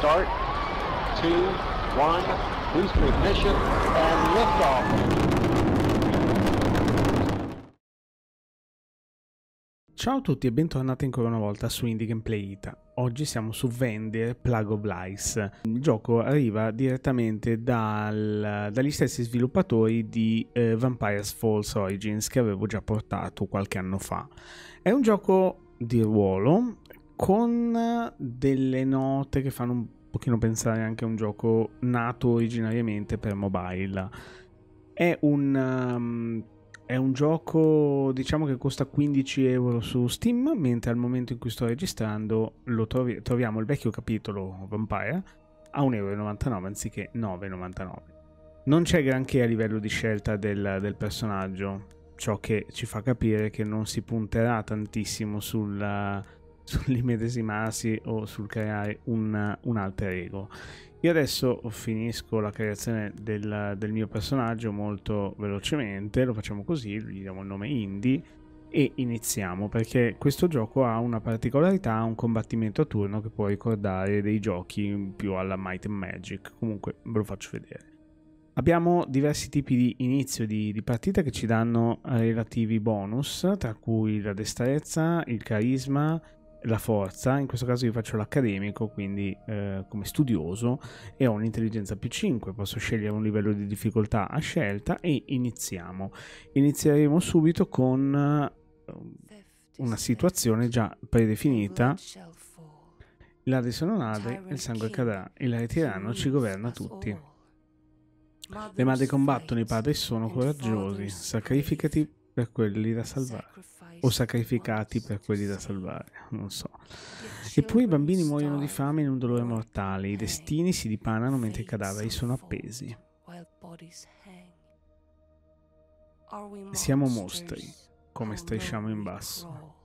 start. Two, one, booster ignition, and liftoff. Ciao a tutti e bentornati ancora una volta su Indie Gameplay Ita. Oggi siamo su Vendere Plague of Lies. Il gioco arriva direttamente dal, dagli stessi sviluppatori di eh, Vampire's False Origins che avevo già portato qualche anno fa. È un gioco di ruolo con delle note che fanno un pochino pensare anche a un gioco nato originariamente per mobile. È un... Um, è un gioco, diciamo che costa 15 euro su Steam, mentre al momento in cui sto registrando lo trovi- troviamo il vecchio capitolo Vampire a 1,99 euro anziché 9,99 Non c'è granché a livello di scelta del, del, personaggio, ciò che ci fa capire che non si punterà tantissimo sul, sull'immedesimarsi o sul creare un, un alter ego. Io adesso finisco la creazione del, del, mio personaggio molto velocemente, lo facciamo così, gli diamo il nome Indy e iniziamo perché questo gioco ha una particolarità, un combattimento a turno che può ricordare dei giochi più alla Might and Magic, comunque ve lo faccio vedere. Abbiamo diversi tipi di inizio di, di partita che ci danno relativi bonus, tra cui la destrezza, il carisma, la forza, in questo caso io faccio l'accademico, quindi eh, come studioso, e ho un'intelligenza più 5, posso scegliere un livello di difficoltà a scelta e iniziamo. Inizieremo subito con eh, una situazione già predefinita. I ladri sono ladri, il sangue cadrà, il tiranno ci governa tutti. Le madri combattono, i padri sono coraggiosi, sacrificati per quelli da salvare o sacrificati per quelli da salvare, non so. Eppure i bambini muoiono di fame in un dolore mortale, i destini si dipanano mentre i cadaveri sono appesi. Siamo mostri, come strisciamo in basso.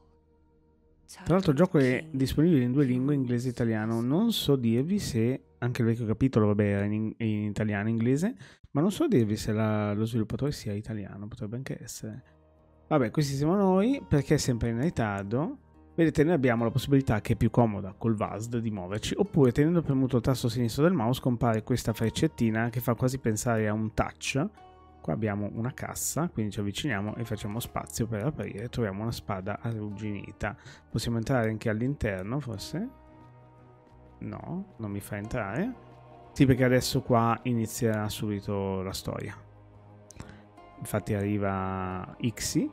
Tra l'altro il gioco è disponibile in due lingue, inglese e italiano. Non so dirvi se anche il vecchio capitolo, vabbè, era in, in italiano e inglese, ma non so dirvi se la, lo sviluppatore sia italiano, potrebbe anche essere. Vabbè, questi siamo noi, perché sempre in ritardo. Vedete, noi abbiamo la possibilità che è più comoda col VASD di muoverci, oppure tenendo premuto il tasto sinistro del mouse compare questa freccettina che fa quasi pensare a un touch. Qua abbiamo una cassa, quindi ci avviciniamo e facciamo spazio per aprire, troviamo una spada arrugginita. Possiamo entrare anche all'interno, forse? No, non mi fa entrare. Sì, perché adesso qua inizierà subito la storia infatti arriva Ixi.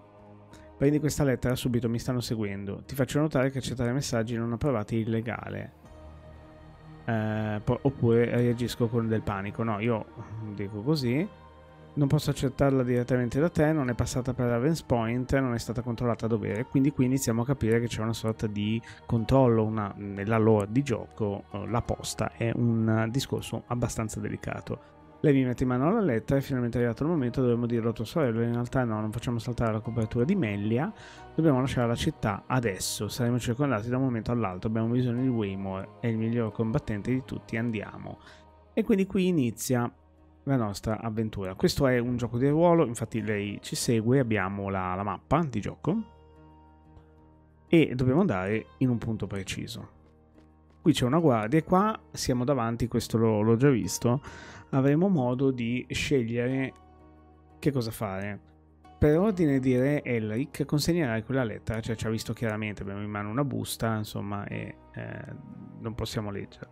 Prendi questa lettera subito, mi stanno seguendo. Ti faccio notare che accettare messaggi non approvati è illegale. Eh, oppure reagisco con del panico. No, io dico così. Non posso accettarla direttamente da te, non è passata per Ravens Point, non è stata controllata a dovere. Quindi qui iniziamo a capire che c'è una sorta di controllo una, nella lore di gioco. La posta è un discorso abbastanza delicato. Lei mi mette in mano la lettera e finalmente è arrivato il momento, dovremmo dirlo a tua sorella, in realtà no, non facciamo saltare la copertura di Mellia, dobbiamo lasciare la città adesso, saremo circondati da un momento all'altro, abbiamo bisogno di Waymore, è il miglior combattente di tutti, andiamo. E quindi qui inizia la nostra avventura. Questo è un gioco di ruolo, infatti lei ci segue, abbiamo la, la mappa di gioco e dobbiamo andare in un punto preciso. Qui c'è una guardia e qua siamo davanti, questo l'ho, l'ho già visto, avremo modo di scegliere che cosa fare. Per ordine di Re Elric consegnerai quella lettera, cioè ci ha visto chiaramente, abbiamo in mano una busta, insomma, e eh, non possiamo leggere.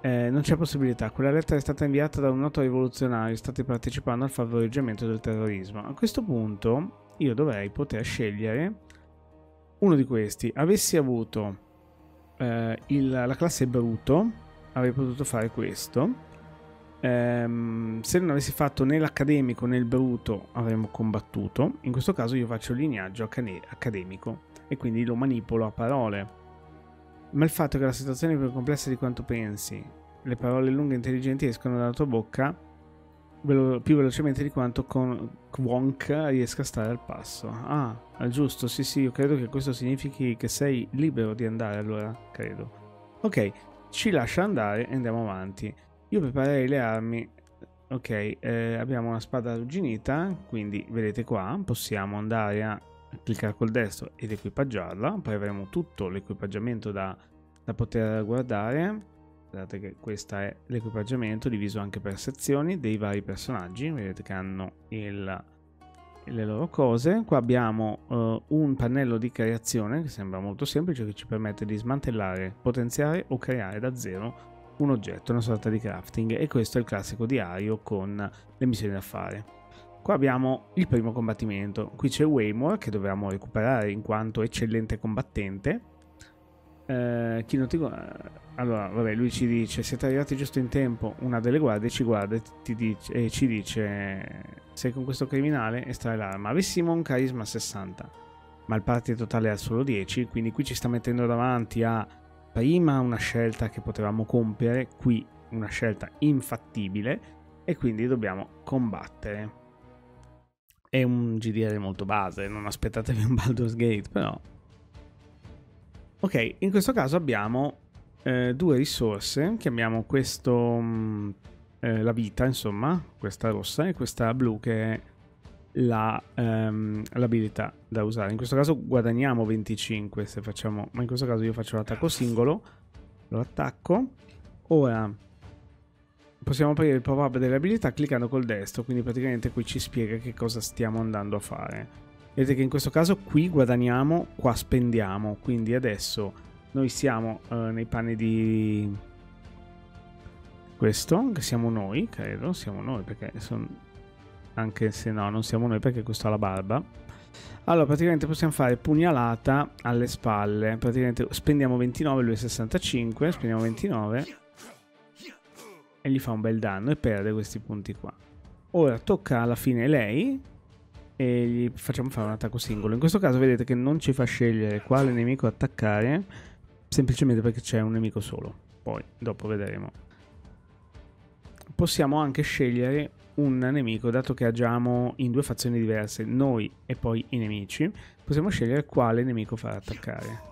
Eh, non c'è possibilità, quella lettera è stata inviata da un noto rivoluzionario, state partecipando al favoreggiamento del terrorismo. A questo punto io dovrei poter scegliere uno di questi. Avessi avuto eh, il, la classe Bruto, avrei potuto fare questo ehm, se non avessi fatto né l'accademico né il bruto avremmo combattuto. In questo caso io faccio il lignaggio accademico e quindi lo manipolo a parole. Ma il fatto che la situazione è più complessa di quanto pensi, le parole lunghe e intelligenti escono dalla tua bocca velo- più velocemente di quanto con Kwonk riesca a stare al passo. Ah, è giusto, sì sì, io credo che questo significhi che sei libero di andare allora, credo. Ok, ci lascia andare e andiamo avanti. Io preparerei le armi. Ok, eh, abbiamo una spada arrugginita, quindi vedete qua, possiamo andare a cliccare col destro ed equipaggiarla, poi avremo tutto l'equipaggiamento da, da poter guardare. Guardate che questo è l'equipaggiamento diviso anche per sezioni dei vari personaggi, vedete che hanno il, le loro cose. Qua abbiamo uh, un pannello di creazione che sembra molto semplice che ci permette di smantellare, potenziare o creare da zero un oggetto, una sorta di crafting e questo è il classico diario con le missioni da fare. Qua abbiamo il primo combattimento, qui c'è Waymore che dobbiamo recuperare in quanto eccellente combattente. Eh, chi non ti allora, vabbè, lui ci dice: Siete arrivati giusto in tempo. Una delle guardie ci guarda e, dice, e ci dice: Sei con questo criminale? Estrae l'arma. Avessimo un carisma 60, ma il party totale è solo 10. Quindi qui ci sta mettendo davanti a prima una scelta che potevamo compiere, qui una scelta infattibile, e quindi dobbiamo combattere. È un GDR molto base, non aspettatevi un Baldur's Gate, però. Ok, in questo caso abbiamo eh, due risorse, chiamiamo questo mh, mm, eh, la vita, insomma, questa rossa e questa blu che è la, um, l'abilità da usare. In questo caso guadagniamo 25 se facciamo, ma in questo caso io faccio l'attacco singolo, lo attacco. Ora possiamo aprire il pop-up delle abilità cliccando col destro, quindi praticamente qui ci spiega che cosa stiamo andando a fare. Vedete che in questo caso qui guadagniamo, qua spendiamo, quindi adesso noi siamo uh, nei panni di questo, che siamo noi, credo, siamo noi perché sono anche se no, non siamo noi perché questo ha la barba. Allora, praticamente possiamo fare pugnalata alle spalle. Praticamente spendiamo 29, lui è 65, spendiamo 29 e gli fa un bel danno e perde questi punti qua. Ora tocca alla fine lei e gli facciamo fare un attacco singolo. In questo caso vedete che non ci fa scegliere quale nemico attaccare, semplicemente perché c'è un nemico solo. Poi dopo vedremo. Possiamo anche scegliere un nemico, dato che agiamo in due fazioni diverse, noi e poi i nemici, possiamo scegliere quale nemico far attaccare.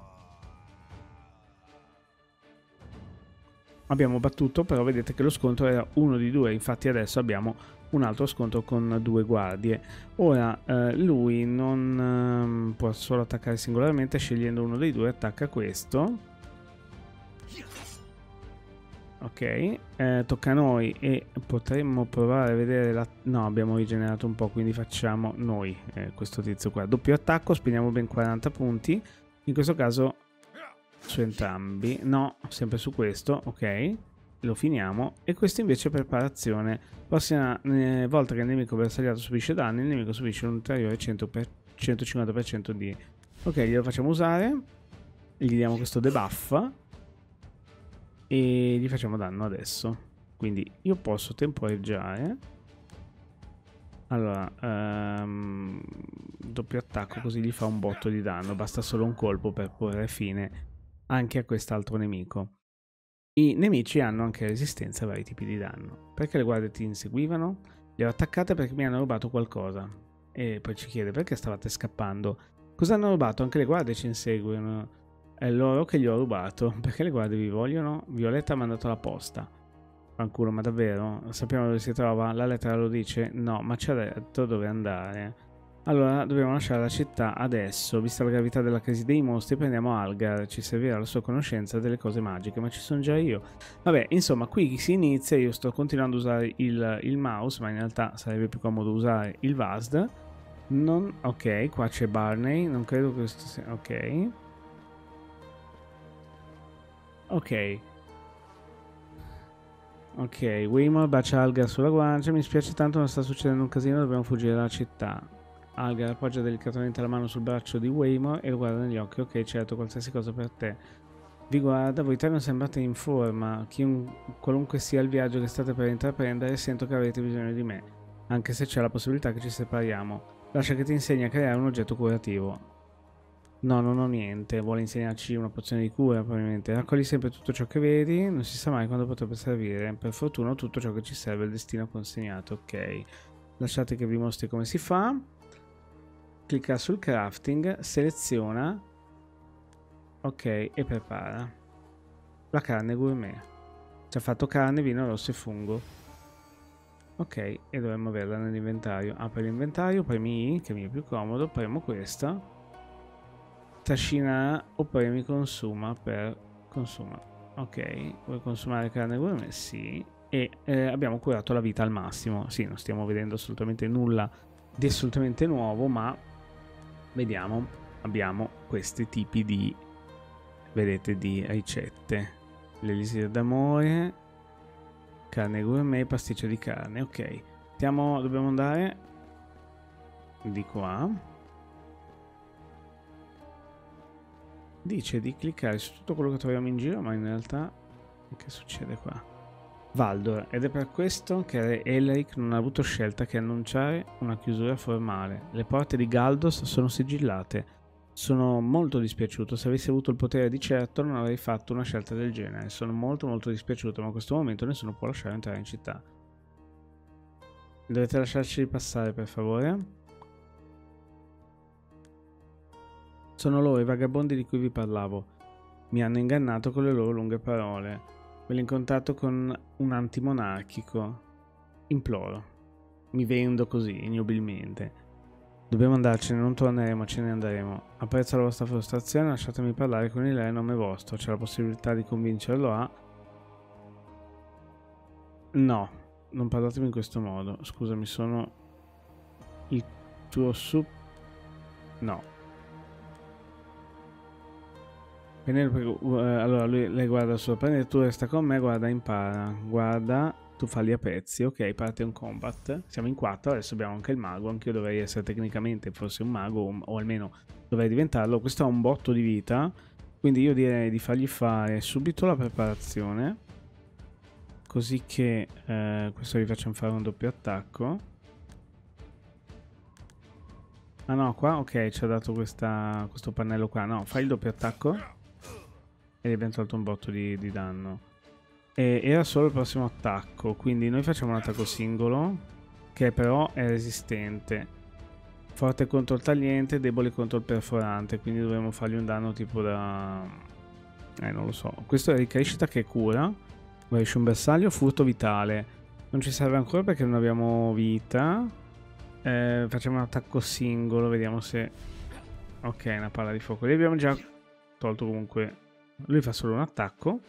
Abbiamo battuto, però vedete che lo scontro era uno di due, infatti adesso abbiamo un altro scontro con due guardie. Ora eh, lui non eh, può solo attaccare singolarmente, scegliendo uno dei due attacca questo Ok, eh, tocca a noi e potremmo provare a vedere la... No, abbiamo rigenerato un po', quindi facciamo noi eh, questo tizio qua. Doppio attacco, spendiamo ben 40 punti. In questo caso su entrambi. No, sempre su questo, ok. Lo finiamo. E questo invece è preparazione. Prossima eh, volta che il nemico bersagliato subisce danni, il nemico subisce un ulteriore 100 per... 150% di... Ok, glielo facciamo usare. Gli diamo questo debuff e gli facciamo danno adesso quindi io posso temporeggiare allora um, doppio attacco così gli fa un botto di danno basta solo un colpo per porre fine anche a quest'altro nemico i nemici hanno anche resistenza a vari tipi di danno perché le guardie ti inseguivano le ho attaccate perché mi hanno rubato qualcosa e poi ci chiede perché stavate scappando cosa hanno rubato anche le guardie ci inseguono è loro che gli ho rubato. Perché le guardie vi vogliono? Violetta ha mandato la posta. Fanculo, ma davvero? Sappiamo dove si trova? La lettera lo dice? No, ma ha detto dove andare. Allora, dobbiamo lasciare la città adesso. Vista la gravità della crisi dei mostri, prendiamo Algar. Ci servirà la sua conoscenza delle cose magiche, ma ci sono già io. Vabbè, insomma, qui si inizia. Io sto continuando a usare il, il mouse, ma in realtà sarebbe più comodo usare il VASD. Non... Ok, qua c'è Barney. Non credo che questo sia... Ok. Ok. Ok, Waymore bacia Algar sulla guancia. Mi spiace tanto, non sta succedendo un casino, dobbiamo fuggire dalla città. Algar appoggia delicatamente la mano sul braccio di Waymore e lo guarda negli occhi. Ok, certo, qualsiasi cosa per te. Vi guarda, voi tre non sembrate in forma. Chiun, qualunque sia il viaggio che state per intraprendere, sento che avete bisogno di me. Anche se c'è la possibilità che ci separiamo. Lascia che ti insegni a creare un oggetto curativo. No, non ho niente. Vuole insegnarci una pozione di cura, probabilmente. Raccogli sempre tutto ciò che vedi. Non si sa mai quando potrebbe servire. Per fortuna tutto ciò che ci serve il destino consegnato. Ok. Lasciate che vi mostri come si fa. Clicca sul crafting. Seleziona. Ok. E prepara. La carne gourmet. Ci ha fatto carne, vino rosso e fungo. Ok, e dovremmo averla nell'inventario. Apri l'inventario, premi I, che mi è più comodo, premo questa trascina o premi consuma per consuma Ok, vuoi consumare carne gourmet? Sì. E eh, abbiamo curato la vita al massimo. Sì, non stiamo vedendo assolutamente nulla di assolutamente nuovo, ma vediamo, abbiamo questi tipi di, vedete, di ricette. L'elisir d'amore, carne gourmet, pasticcio di carne. Ok, Stiamo, dobbiamo andare di qua. Dice di cliccare su tutto quello che troviamo in giro, ma in realtà che succede qua? Valdor, ed è per questo che Elric non ha avuto scelta che annunciare una chiusura formale. Le porte di Galdos sono sigillate. Sono molto dispiaciuto, se avessi avuto il potere di certo non avrei fatto una scelta del genere. Sono molto molto dispiaciuto, ma in questo momento nessuno può lasciare entrare in città. Dovete lasciarci passare per favore. Sono loro i vagabondi di cui vi parlavo. Mi hanno ingannato con le loro lunghe parole. Me l'ho incontrato con un antimonarchico. Imploro. Mi vendo così, ignobilmente. Dobbiamo andarcene, non torneremo, ce ne andremo. Apprezzo la vostra frustrazione, lasciatemi parlare con il re a nome vostro. C'è la possibilità di convincerlo a... No, non parlatemi in questo modo. Scusami, sono il tuo sub... No, Penelope, uh, allora lui, lei guarda solo prendere, tu resta con me, guarda, impara, guarda, tu falli a pezzi, ok, parte un combat, siamo in quattro, adesso abbiamo anche il mago, anche io dovrei essere tecnicamente forse un mago, o, o almeno dovrei diventarlo, questo ha un botto di vita, quindi io direi di fargli fare subito la preparazione, così che eh, questo gli facciamo fare un doppio attacco. Ah no, qua ok, ci ha dato questa, questo pannello qua. No, fai il doppio attacco e gli abbiamo tolto un botto di, di danno. E era solo il prossimo attacco, quindi noi facciamo un attacco singolo che però è resistente. Forte contro il tagliente, debole contro il perforante, quindi dovremmo fargli un danno tipo da... Eh, non lo so. Questo è ricrescita che cura. Guarisce un bersaglio, furto vitale. Non ci serve ancora perché non abbiamo vita. Eh, facciamo un attacco singolo, vediamo se... Ok, una palla di fuoco. Lì abbiamo già tolto comunque lui fa solo un attacco.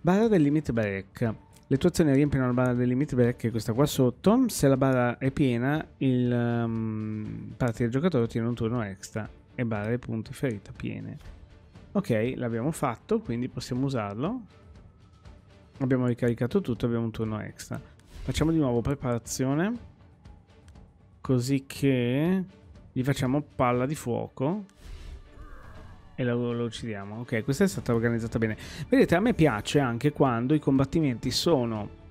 Barra del limit break. Le tue azioni riempiono la barra del limit break che è questa qua sotto. Se la barra è piena, il um, parte del giocatore ottiene un turno extra e barra dei punti ferita piene. Ok, l'abbiamo fatto, quindi possiamo usarlo. Abbiamo ricaricato tutto, abbiamo un turno extra. Facciamo di nuovo preparazione. Così che gli facciamo palla di fuoco e lo, lo, uccidiamo. Ok, questa è stata organizzata bene. Vedete, a me piace anche quando i combattimenti sono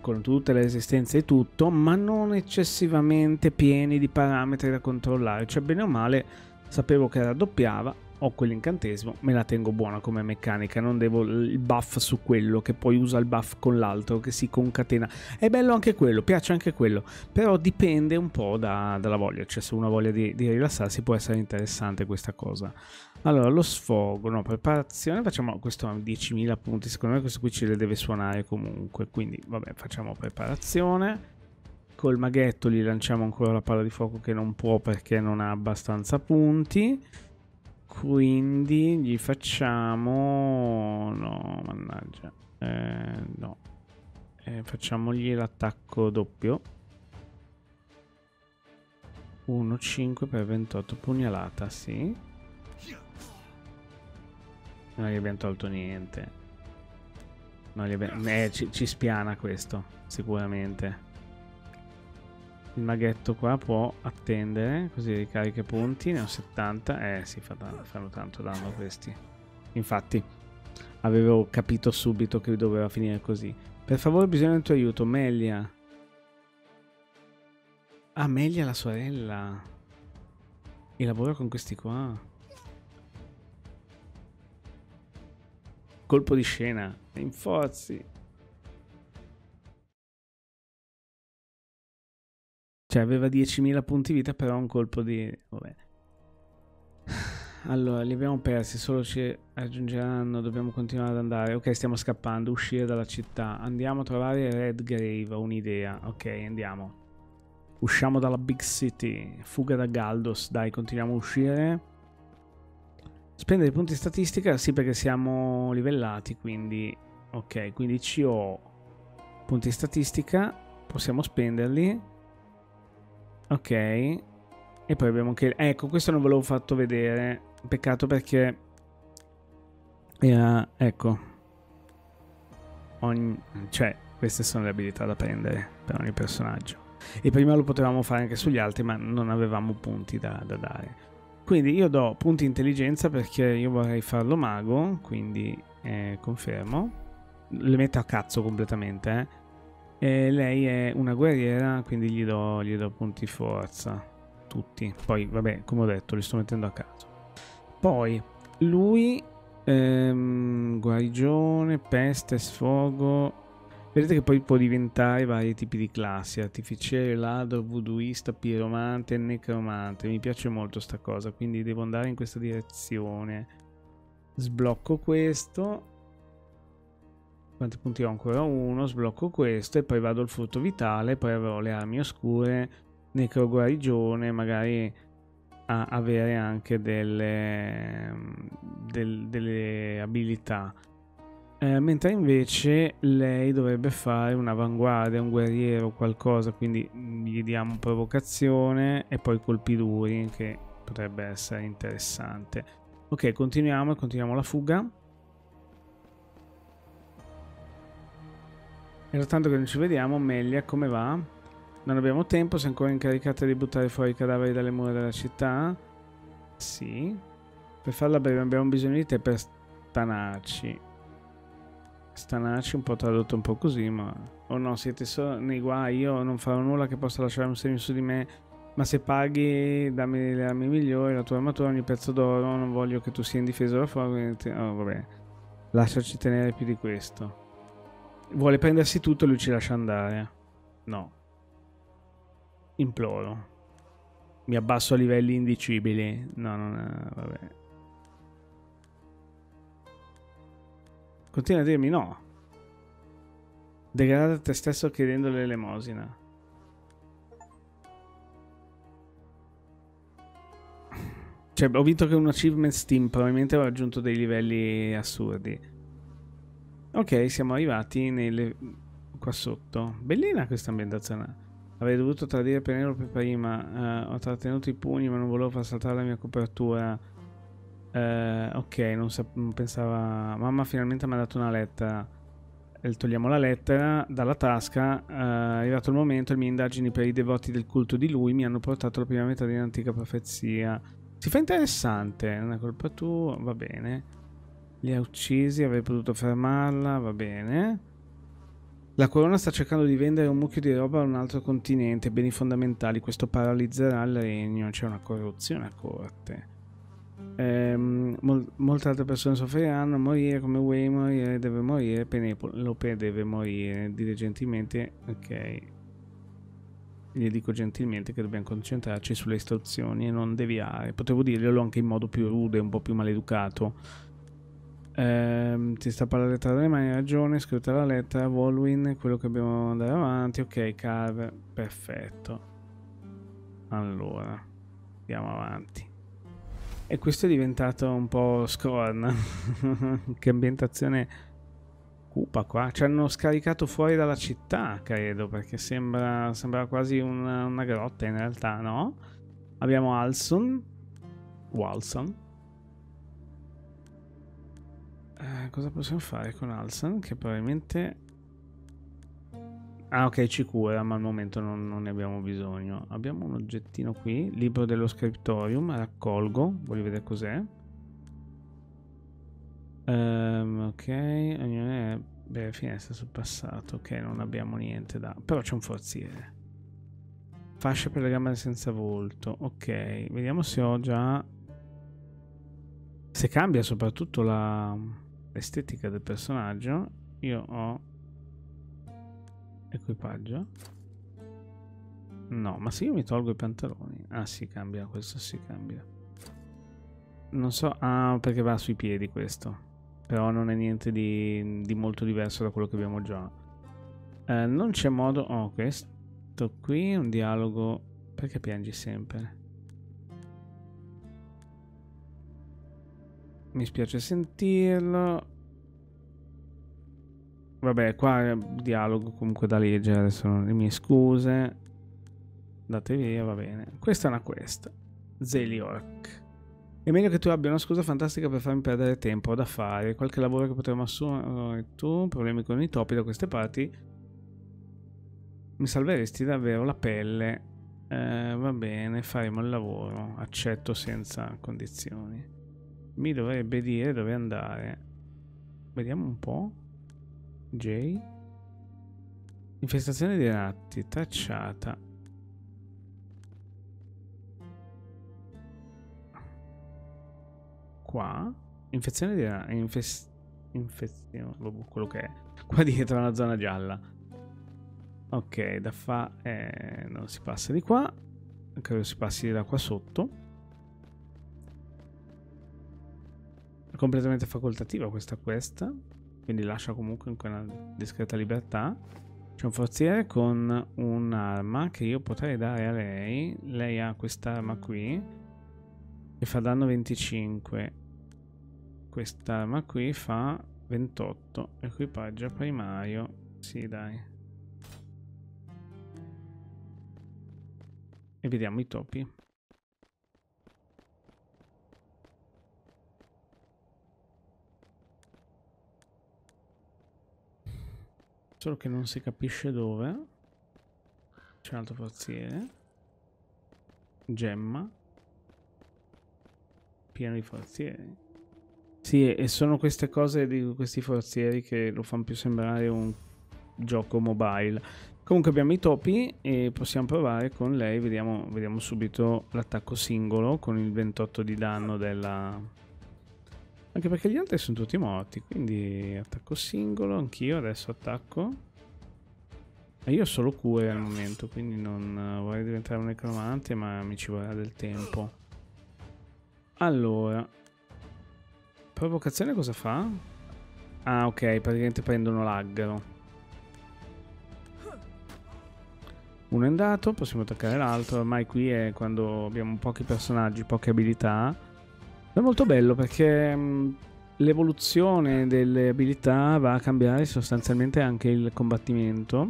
con tutte le resistenze e tutto, ma non eccessivamente pieni di parametri da controllare. Cioè, bene o male, sapevo che raddoppiava, ho quell'incantesimo, me la tengo buona come meccanica, non devo il buff su quello che poi usa il buff con l'altro che si concatena. È bello anche quello, piace anche quello, però dipende un po' da, dalla voglia, cioè se uno ha voglia di, di rilassarsi può essere interessante questa cosa. Allora, lo sfogo, no, preparazione, facciamo questo a 10.000 punti, secondo me questo qui ce le deve suonare comunque, quindi vabbè, facciamo preparazione. Col maghetto gli lanciamo ancora la palla di fuoco che non può perché non ha abbastanza punti. Quindi gli facciamo... No, mannaggia. Eh, no. Eh, facciamogli l'attacco doppio. 1, 5 per 28. Pugnalata, sì. Non gli abbiamo tolto niente. Abbiamo... Eh, ci, ci spiana questo, sicuramente. Il maghetto qua può attendere, così ricarica punti, ne ho 70. Eh sì, fa fanno tanto danno questi. Infatti, avevo capito subito che doveva finire così. Per favore, bisogna del tuo aiuto, Melia. Ah, Melia la sorella. E lavora con questi qua. Colpo di scena. Infozzi. Cioè aveva 10.000 punti vita però un colpo di... Vabbè. Allora, li abbiamo persi, solo ci aggiungeranno, dobbiamo continuare ad andare. Ok, stiamo scappando, uscire dalla città. Andiamo a trovare Red Grave, ho un'idea. Ok, andiamo. Usciamo dalla Big City. Fuga da Galdos, dai, continuiamo a uscire. Spendere punti statistica, sì perché siamo livellati, quindi Ok, quindi CO punti statistica, possiamo spenderli. Ok. E poi abbiamo anche... Ecco, questo non ve l'ho fatto vedere. Peccato perché... Era... Ecco. Ogni... Cioè, queste sono le abilità da prendere per ogni personaggio. E prima lo potevamo fare anche sugli altri, ma non avevamo punti da, da dare. Quindi io do punti intelligenza perché io vorrei farlo mago, quindi eh, confermo. Le metto a cazzo completamente. Eh. Lei è una guerriera, quindi gli do, gli do punti forza. Tutti. Poi, vabbè, come ho detto, li sto mettendo a caso. Poi, lui, ehm, guarigione, peste, sfogo, Vedete che poi può diventare vari tipi di classi, artificiere, ladro, voodooista, piromante, necromante. Mi piace molto sta cosa, quindi devo andare in questa direzione. Sblocco questo. Quanti punti ho ancora? Uno, sblocco questo e poi vado al frutto vitale, poi avrò le armi oscure, necroguarigione, magari avere anche delle, del, delle abilità. Eh, mentre invece lei dovrebbe fare un'avanguardia, un guerriero, qualcosa, quindi gli diamo provocazione e poi colpi duri che potrebbe essere interessante. Ok, continuiamo e continuiamo la fuga. Era tanto che non ci vediamo, Melia, come va? Non abbiamo tempo, sei ancora incaricata di buttare fuori i cadaveri dalle mura della città? Sì. Per farla breve abbiamo bisogno di te per stanarci. Stanacci un po' tradotto un po' così, ma... Oh no, siete solo nei guai, io non farò nulla che possa lasciare un segno su di me, ma se paghi, dammi le armi migliori, la tua armatura, ogni pezzo d'oro, non voglio che tu sia indifeso da fuoco, oh vabbè, lasciaci tenere più di questo. Vuole prendersi tutto e lui ci lascia andare. No. Imploro. Mi abbasso a livelli indicibili. No, non è... vabbè. Continua a dirmi no. Degrada te stesso chiedendo l'elemosina. Cioè, ho vinto che un achievement Steam probabilmente ho raggiunto dei livelli assurdi. Ok, siamo arrivati nelle... qua sotto. Bellina questa ambientazione. Avrei dovuto tradire Penelope prima. Uh, ho trattenuto i pugni, ma non volevo far saltare la mia copertura. Eh, ok, non, non, pensava. Mamma finalmente mi ha dato una lettera. E togliamo la lettera dalla tasca. Eh, è arrivato il momento. Le mie indagini per i devoti del culto di lui mi hanno portato alla prima metà di un'antica profezia. Si fa interessante. Non è colpa tua. Va bene. Li ha uccisi. Avrei potuto fermarla. Va bene. La corona sta cercando di vendere un mucchio di roba a un altro continente, beni fondamentali. Questo paralizzerà il regno. C'è una corruzione a corte. Ehm, mol- molte altre persone soffriranno, morire come vuoi morire, deve morire, Penelope deve morire, dire gentilmente, ok, gli dico gentilmente che dobbiamo concentrarci sulle istruzioni e non deviare, potevo dirglielo anche in modo più rude, un po' più maleducato. Ehm, ti sta parlando la lettera delle mani, hai ragione, scritta la lettera, Volwin, quello che dobbiamo andare avanti, ok, Carver, perfetto. Allora, andiamo avanti. E questo è diventato un po' Scorn. che ambientazione cupa qua. Ci hanno scaricato fuori dalla città, credo, perché sembra, sembra quasi una, una, grotta in realtà, no? Abbiamo Alson. Walson. Eh, cosa possiamo fare con Alson? Che probabilmente Ah ok, ci cura, ma al momento non, non, ne abbiamo bisogno. Abbiamo un oggettino qui, libro dello scriptorium, raccolgo, voglio vedere cos'è. Um, ok, è... Beh, finestra sul passato, ok, non abbiamo niente da... Però c'è un forziere. Fascia per le gambe senza volto, ok, vediamo se ho già... Se cambia soprattutto l'estetica del personaggio. Io ho Equipaggio. No, ma se io mi tolgo i pantaloni. Ah, si cambia, questo si cambia. Non so, ah, perché va sui piedi questo. Però non è niente di, di molto diverso da quello che abbiamo già. Eh, non c'è modo... Oh, questo qui è un dialogo... Perché piangi sempre? Mi spiace sentirlo. Vabbè, qua è dialogo comunque da leggere, adesso le mie scuse. Andate via, va bene. Questa è una quest. Zeliork. È meglio che tu abbia una scusa fantastica per farmi perdere tempo da fare. Qualche lavoro che potremmo assumere tu, problemi con i topi da queste parti. Mi salveresti davvero la pelle. Eh, va bene, faremo il lavoro. Accetto senza condizioni. Mi dovrebbe dire dove andare. Vediamo un po'. J. Infestazione di ratti, tracciata. Qua. Infezione di ratti. Infes infezione, quello che è. Qua dietro è una zona gialla. Ok, da fa... Eh, non si passa di qua. Credo si passi da qua sotto. È completamente facoltativa questa questa quindi lascia comunque una discreta libertà. C'è un forziere con un'arma che io potrei dare a lei. Lei ha quest'arma qui che fa danno 25. Quest'arma qui fa 28. Equipaggio primario. Sì, dai. E vediamo i topi. Solo che non si capisce dove. C'è un altro forziere. Gemma. Pieno di forzieri. Sì, e sono queste cose di questi forzieri che lo fanno più sembrare un gioco mobile. Comunque abbiamo i topi e possiamo provare con lei. Vediamo, vediamo subito l'attacco singolo con il 28 di danno della, anche perché gli altri sono tutti morti, quindi attacco singolo, anch'io adesso attacco. E io ho solo cure al momento, quindi non vorrei diventare un necromante, ma mi ci vorrà del tempo. Allora. Provocazione cosa fa? Ah, ok, praticamente prendono l'aggro. Uno è andato, possiamo attaccare l'altro. Ormai qui è quando abbiamo pochi personaggi, poche abilità è molto bello perché mm, l'evoluzione delle abilità va a cambiare sostanzialmente anche il combattimento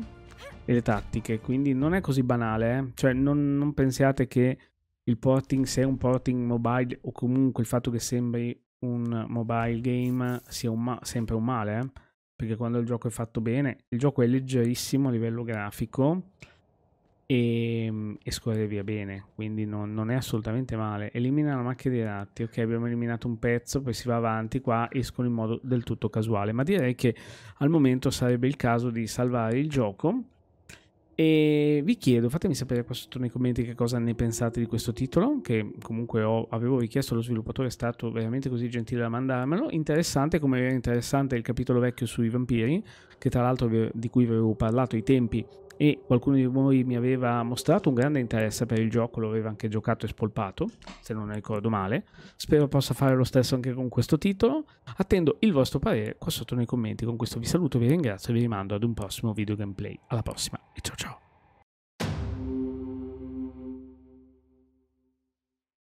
e le tattiche, quindi non è così banale, eh? cioè non, non, pensiate che il porting, è un porting mobile o comunque il fatto che sembri un mobile game sia un sempre un male, eh? perché quando il gioco è fatto bene, il gioco è leggerissimo a livello grafico, e, ehm, e scorre via bene, quindi non, non, è assolutamente male. Elimina la macchia dei ratti, ok, abbiamo eliminato un pezzo, poi si va avanti, qua escono in modo del tutto casuale, ma direi che al momento sarebbe il caso di salvare il gioco. E vi chiedo, fatemi sapere qua sotto nei commenti che cosa ne pensate di questo titolo, che comunque ho, avevo richiesto allo sviluppatore, è stato veramente così gentile da mandarmelo. Interessante, come era interessante il capitolo vecchio sui vampiri, che tra l'altro di cui vi avevo parlato ai tempi e qualcuno di voi mi aveva mostrato un grande interesse per il gioco, lo aveva anche giocato e spolpato, se non ricordo male. Spero possa fare lo stesso anche con questo titolo. Attendo il vostro parere qua sotto nei commenti. Con questo vi saluto, vi ringrazio e vi rimando ad un prossimo video gameplay. Alla prossima e ciao ciao!